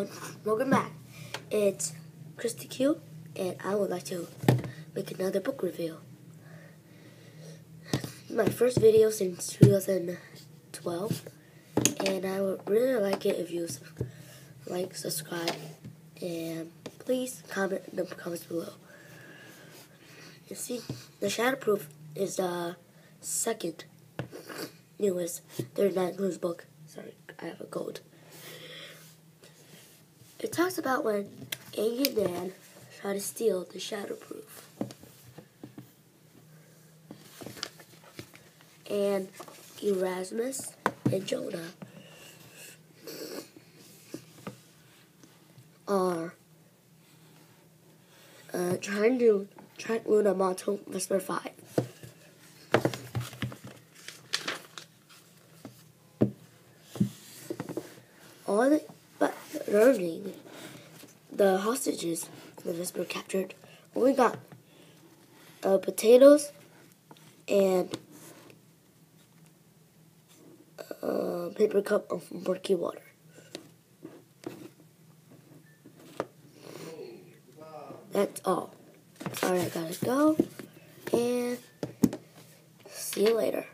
everyone, welcome back. It's Christy Q, and I would like to make another book review. My first video since 2012, and I would really like it if you like, subscribe, and please comment in the comments below. You see, the Shatterproof is the second newest 39 Clues book. Sorry, I have a cold. It talks about when Amy and Dan try to steal the Shatterproof. And Erasmus and Jonah are uh, trying to track Luna Monto Vesper 5. All the but learning the hostages that the Vesper captured only got uh, potatoes and a uh, paper cup of murky water. That's all. Alright, I gotta go. And see you later.